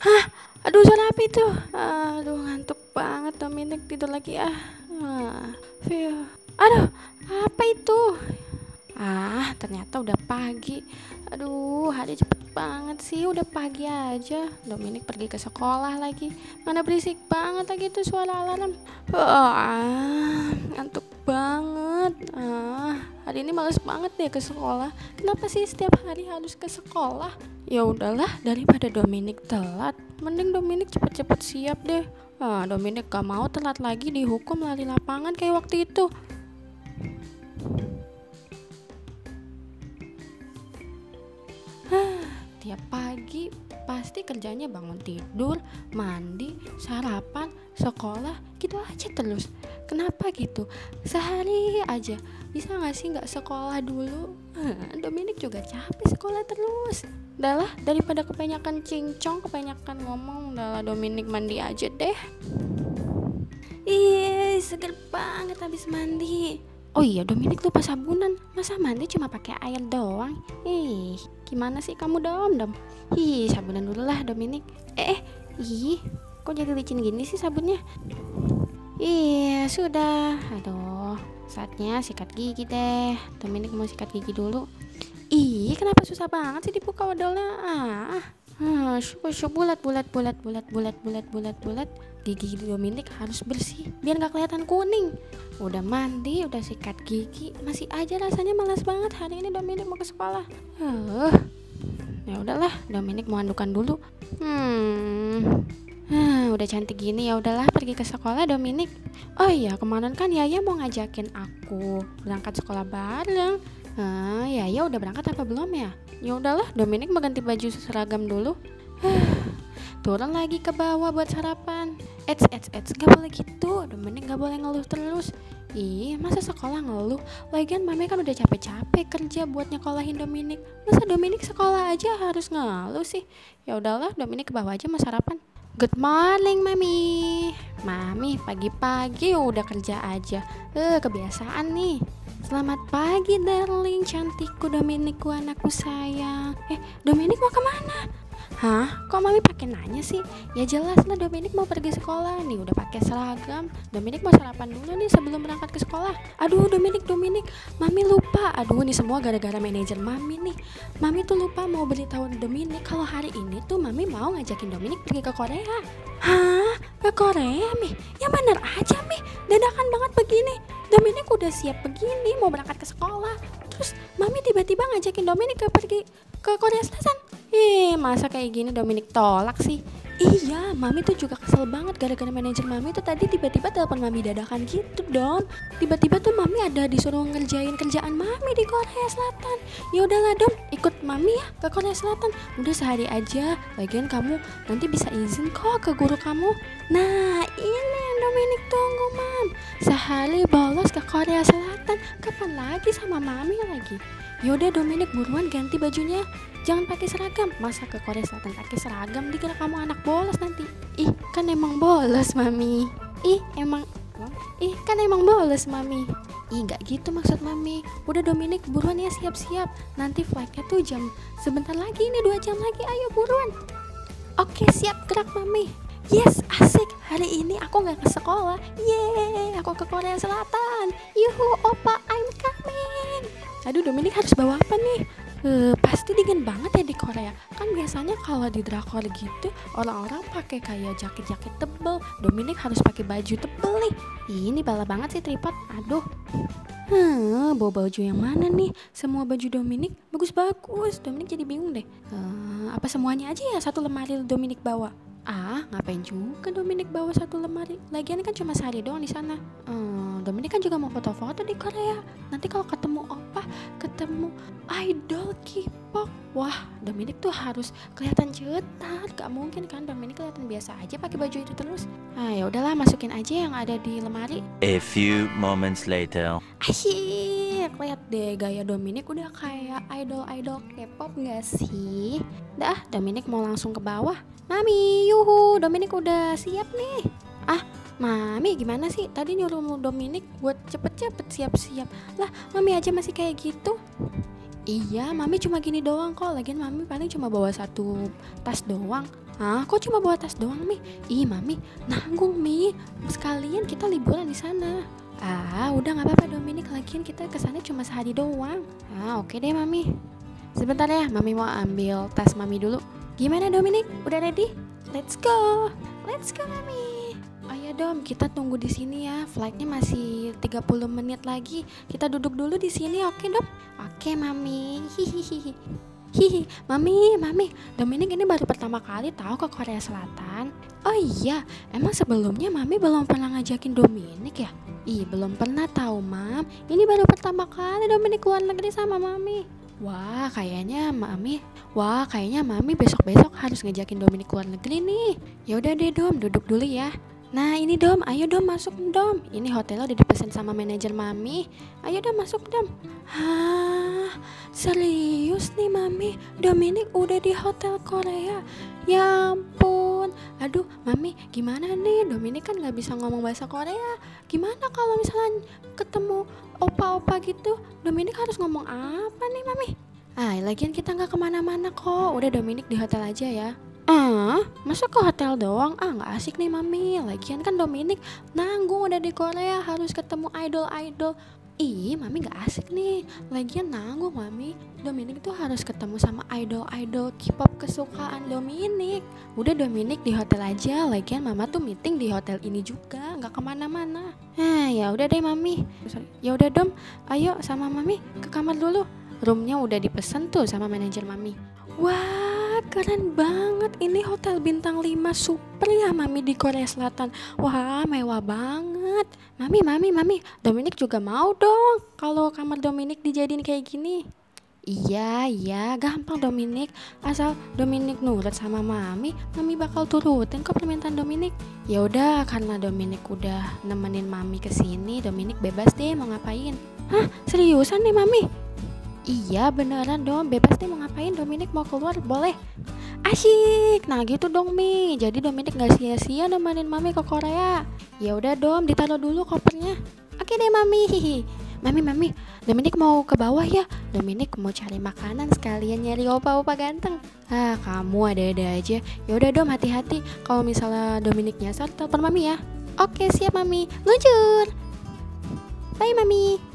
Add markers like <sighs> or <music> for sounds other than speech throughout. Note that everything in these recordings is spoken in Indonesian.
Hah? Aduh suara apa itu? Aduh ngantuk banget Dominic tidur lagi ah. ah. Aduh apa itu? Ah ternyata udah pagi. Aduh hari cepet banget sih udah pagi aja. Dominic pergi ke sekolah lagi. Mana berisik banget lagi tuh suara alarm. Ah ngantuk banget. Ah hari ini males banget deh ke sekolah. Kenapa sih setiap hari harus ke sekolah? Ya udahlah daripada Dominic telat mending Dominic cepet-cepet siap deh ah Dominic gak mau telat lagi dihukum lari lapangan kayak waktu itu tiap pagi pasti kerjanya bangun tidur, mandi, sarapan, sekolah, gitu aja terus. Kenapa gitu? Sehari aja bisa gak sih gak sekolah dulu? <laughs> Dominic juga capek sekolah terus. Udahlah daripada kebanyakan cincong, kebanyakan ngomong, udahlah Dominic mandi aja deh. Ih, seger banget habis mandi. Oh iya, Dominic lupa sabunan. Masa mandi cuma pakai air doang? Ih, gimana sih kamu dom dom? Ih, sabunan dulu lah Dominic. Eh, eh, ih, kok jadi licin gini sih sabunnya? Iya, sudah. Aduh, saatnya sikat gigi deh. Dominic mau sikat gigi dulu. Ih, kenapa susah banget sih dibuka odolnya? Ah, ah, bulat bulat bulat bulat bulat bulat bulat bulat. Gigi Dominic harus bersih biar nggak kelihatan kuning. Udah mandi udah sikat gigi. Masih aja rasanya malas banget. Hari ini Dominic mau ke sekolah. Uh, ya udahlah Dominic mau andukan dulu. Hmm. Huh, udah cantik gini ya udahlah pergi ke sekolah Dominic. Oh iya kemarin kan Yaya mau ngajakin aku berangkat sekolah bareng. Ah, Yaya udah berangkat apa belum ya? Ya udahlah Dominic mau ganti baju seragam dulu. <sighs> turun lagi ke bawah buat sarapan Eits, eits, eits, gak boleh gitu Dominic gak boleh ngeluh terus Ih, masa sekolah ngeluh? Lagian mami kan udah capek-capek kerja buat nyekolahin Dominic. Masa Dominic sekolah aja harus ngeluh sih? Ya udahlah, Dominic ke bawah aja mau sarapan. Good morning, Mami. Mami, pagi-pagi udah kerja aja. Eh, kebiasaan nih. Selamat pagi, darling, cantikku Dominicku, anakku sayang. Eh, Dominic mau ke mana? Hah? Kok mami pakai nanya sih? Ya jelas lah Dominic mau pergi sekolah nih udah pakai seragam. Dominic mau sarapan dulu nih sebelum berangkat ke sekolah. Aduh Dominic Dominic, mami lupa. Aduh ini semua gara-gara manajer mami nih. Mami tuh lupa mau beritahu Dominic kalau hari ini tuh mami mau ngajakin Dominic pergi ke Korea. Hah? Ke Korea mi? Ya bener aja mi. Dadakan banget begini. Dominic udah siap begini mau berangkat ke sekolah. Terus mami tiba-tiba ngajakin Dominic ke pergi ke Korea Selatan Ih, masa kayak gini Dominic tolak sih? Iya, mami tuh juga kesel banget gara-gara manajer mami tuh tadi tiba-tiba telepon mami dadakan gitu dong. Tiba-tiba tuh mami ada disuruh ngerjain kerjaan mami di Korea Selatan. Ya udahlah dong, ikut mami ya ke Korea Selatan. Udah sehari aja. Lagian kamu nanti bisa izin kok ke guru kamu. Nah, ini Dominic tunggu, Mam. Sehari bolos ke Korea Selatan. Kapan lagi sama mami lagi? Yaudah Dominic buruan ganti bajunya. Jangan pakai seragam. Masa ke Korea Selatan pakai seragam? Dikira kamu anak bolos nanti. Ih kan emang bolos mami. Ih emang Ih kan emang bolos mami. Ih gak gitu maksud mami. Udah Dominic buruan ya siap-siap. Nanti flightnya tuh jam Sebentar lagi ini dua jam lagi. Ayo buruan. Oke siap gerak mami Yes, asik. Hari ini aku nggak ke sekolah. Yeay, aku ke Korea Selatan. Yuhu, opa, I'm coming. Aduh, Dominic harus bawa apa nih? Uh, pasti dingin banget ya di Korea. Kan biasanya kalau di drakor gitu orang-orang pakai kayak jaket-jaket tebel. Dominic harus pakai baju tebel nih. Ini bala banget sih tripod. Aduh. Hmm, bawa baju yang mana nih? Semua baju Dominic bagus-bagus. Dominic jadi bingung deh. Uh, apa semuanya aja ya satu lemari Dominic bawa? Ah, ngapain juga Dominic bawa satu lemari? Lagian kan cuma sehari doang di sana. Hmm, Dominic kan juga mau foto-foto di Korea. Nanti kalau ketemu opa, ketemu idol K-pop, wah Dominic tuh harus kelihatan cetar. Gak mungkin kan Dominic kelihatan biasa aja pakai baju itu terus. Ah, ya udahlah masukin aja yang ada di lemari. A few moments later. Asyik, lihat deh gaya Dominic udah kayak idol-idol K-pop gak sih? Dah, Dominic mau langsung ke bawah. Mami, yuhu, Dominic udah siap nih. Ah, Mami gimana sih? Tadi nyuruh Dominic buat cepet-cepet siap-siap. Lah, Mami aja masih kayak gitu. Iya, Mami cuma gini doang kok. Lagian Mami paling cuma bawa satu tas doang. Ah, kok cuma bawa tas doang, Mi? Ih, Mami, nanggung, Mi. Sekalian kita liburan di sana. Ah, udah nggak apa-apa Dominik, lagian kita ke sana cuma sehari doang. Ah, oke deh, Mami. Sebentar ya, Mami mau ambil tas Mami dulu. Gimana Dominik? Udah ready? Let's go. Let's go, Mami. Ayo Dom, kita tunggu di sini ya. Flightnya masih 30 menit lagi. Kita duduk dulu di sini, oke Dom? Oke, Mami. Hihihi. Hihi, Mami, Mami, Dominik ini baru pertama kali tahu ke Korea Selatan. Oh iya, emang sebelumnya Mami belum pernah ngajakin Dominik ya? Ih, belum pernah tahu, Mam. Ini baru pertama kali Dominik keluar negeri sama Mami. Wah, kayaknya Mami, wah kayaknya Mami besok-besok harus ngajakin Dominik keluar negeri nih. Ya udah deh, Dom, duduk dulu ya. Nah ini Dom, ayo Dom masuk Dom. Ini hotelnya udah sama manajer Mami. Ayo Dom masuk Dom. Hah, serius nih Mami? Dominik udah di hotel Korea. Ya ampun. Aduh, Mami, gimana nih? Dominik kan nggak bisa ngomong bahasa Korea. Gimana kalau misalnya ketemu opa-opa gitu? Dominik harus ngomong apa nih Mami? Ah, lagian kita nggak ke mana-mana kok. Udah Dominik di hotel aja ya. Ah, masa ke hotel doang? Ah, nggak asik nih mami. Lagian kan Dominik nanggung udah di Korea harus ketemu idol-idol. Ih, mami nggak asik nih. Lagian nanggung mami. Dominik tuh harus ketemu sama idol-idol K-pop kesukaan Dominik. Udah Dominik di hotel aja. Lagian mama tuh meeting di hotel ini juga, nggak ke mana-mana. Eh, ya udah deh mami. Ya udah dom, ayo sama mami ke kamar dulu. Roomnya udah dipesan tuh sama manajer mami. Wah, keren banget. Ini hotel bintang 5 super ya Mami di Korea Selatan. Wah, mewah banget. Mami, Mami, Mami, Dominik juga mau dong kalau kamar Dominik dijadiin kayak gini. Iya, iya, gampang Dominik. Asal Dominik nurut sama Mami, Mami bakal turutin kok permintaan Dominik. Ya udah, karena Dominik udah nemenin Mami ke sini, Dominik bebas deh mau ngapain. Hah, seriusan nih Mami? Iya beneran dong, bebas deh mau ngapain? Dominik mau keluar boleh. Asyik, nah gitu dong Mi. Jadi Dominik gak sia-sia nemenin Mami ke Korea. Ya udah dong, ditaruh dulu kopernya. Oke deh Mami. Mami, Mami, Dominik mau ke bawah ya. Dominik mau cari makanan sekalian nyari opa-opa ganteng. Ah, kamu ada-ada aja. Ya udah dong, hati-hati. Kalau misalnya Dominik nyasar, telepon Mami ya. Oke, siap Mami. Luncur. Bye Mami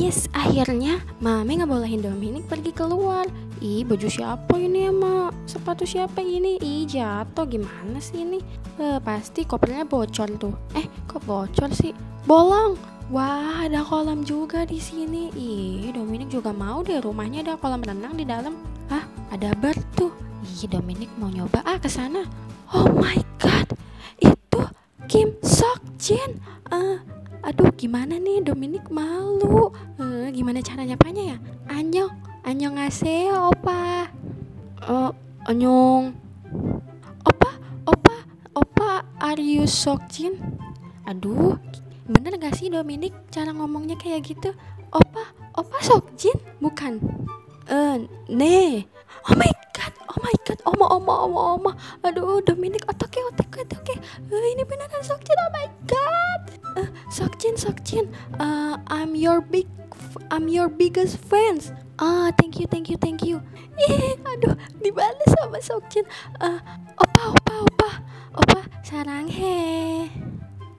Yes, akhirnya Mami ngebolehin Dominik pergi keluar. Ih, baju siapa ini emang? Sepatu siapa ini? Ih, jatuh gimana sih ini? Eh, pasti kopernya bocor tuh. Eh, kok bocor sih? Bolong. Wah, ada kolam juga di sini. Ih, Dominik juga mau deh rumahnya ada kolam renang di dalam. Ah, ada bar tuh. Ih, Dominik mau nyoba ah ke sana. Oh my god. Itu Kim Sok Jin. Uh, aduh gimana nih? Dominik malu. Uh, gimana caranya nyapanya ya? Anyong anyong ngasih opa. Uh, anyong. Opa opa opa are you Sokjin aduh bener gak sih Dominik cara ngomongnya kayak gitu? Opa opa Sokjin bukan. Eh uh, nih oh my oma oma oma oma. Aduh Dominik oke oke oke uh, ini beneran Sokjin oh my god. Uh, Sokjin Sokjin uh, I'm your big I'm your biggest fans. Ah thank you thank you thank you. Aduh dibalas sama Sokjin uh, opa opa opa. Opa sarang he.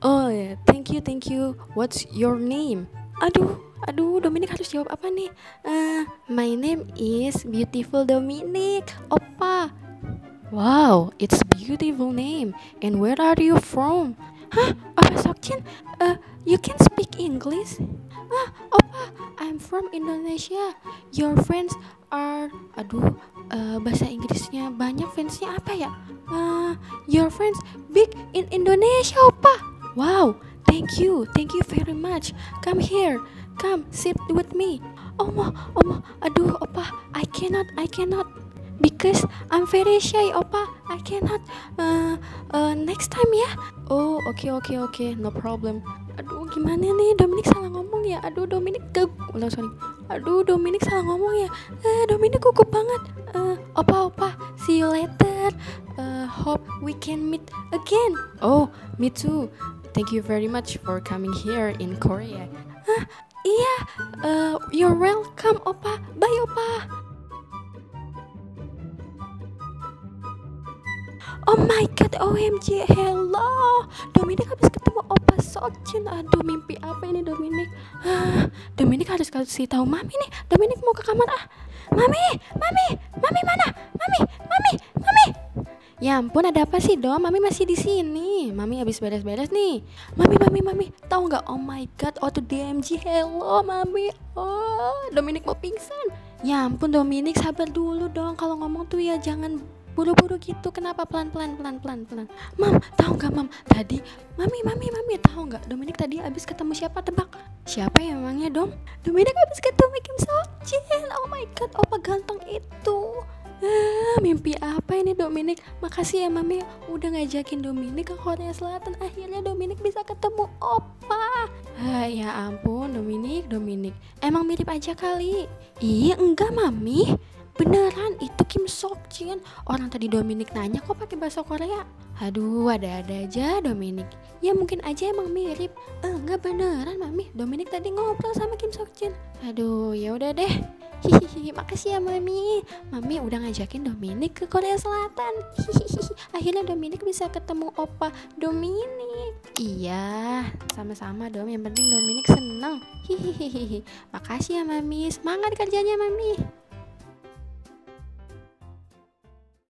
Oh yeah. thank you thank you. What's your name? Aduh aduh Dominic harus jawab apa nih uh, my name is beautiful Dominic opa wow it's beautiful name and where are you from Hah? Opa Sokjin? Uh, you can speak English? Ah, Opa, I'm from Indonesia. Your friends are... Aduh, uh, bahasa Inggrisnya banyak fansnya apa ya? Uh, your friends big in Indonesia, Opa. Wow, thank you, thank you very much. Come here, come sit with me. Oma, Oma, aduh, Opa, I cannot, I cannot. Because I'm very shy opa. I cannot. Uh, uh, next time ya. Oh oke okay, oke okay, oke okay. no problem. Aduh gimana nih? Dominic salah ngomong ya? Aduh Dominic gak ulang sorry. Aduh Dominic salah ngomong ya? Eh, Dominic gugup banget. Uh, opa opa. See you later. Uh, hope we can meet again. Oh me too thank you very much for coming here in Korea huh? Iya, uh, you're welcome, Opa. Bye, Opa. Oh my god, OMG, hello Dominic habis ketemu Opa Sochin Aduh, mimpi apa ini Dominic ah, Dominic harus kasih tahu Mami nih Dominic mau ke kamar ah Mami, Mami, Mami mana? Ya ampun, ada apa sih, Dom? Mami masih di sini. Mami habis beres-beres nih. Mami, Mami, Mami, tahu nggak? Oh my God, auto DMG, hello, Mami. Oh, Dominic mau pingsan. Ya ampun, Dominic, sabar dulu dong. Kalau ngomong tuh ya jangan buru-buru gitu kenapa pelan-pelan pelan-pelan pelan mam tahu nggak mam tadi mami mami mami tahu nggak Dominic tadi abis ketemu siapa tebak siapa ya emangnya dom Dominic abis ketemu Kim Sojin oh my god opa ganteng itu Ah, mimpi apa ini Dominic? Makasih ya Mami udah ngajakin Dominic ke Korea Selatan. Akhirnya Dominic bisa ketemu Opa. Ah, ya ampun Dominic, Dominic. Emang mirip aja kali. Iya enggak Mami. Beneran itu Kim Sok Jin. Orang tadi Dominic nanya kok pakai bahasa Korea. Aduh, ada-ada aja Dominic. Ya mungkin aja emang mirip. Eh, enggak beneran Mami. Dominic tadi ngobrol sama Kim Sok Jin. Aduh, ya udah deh. Hihihi, makasih ya Mami. Mami udah ngajakin Dominic ke Korea Selatan. Hihihi, akhirnya Dominic bisa ketemu opa Dominic. Iya, sama-sama dong. Yang penting Dominic seneng. Hihihi, makasih ya Mami. Semangat kerjanya Mami.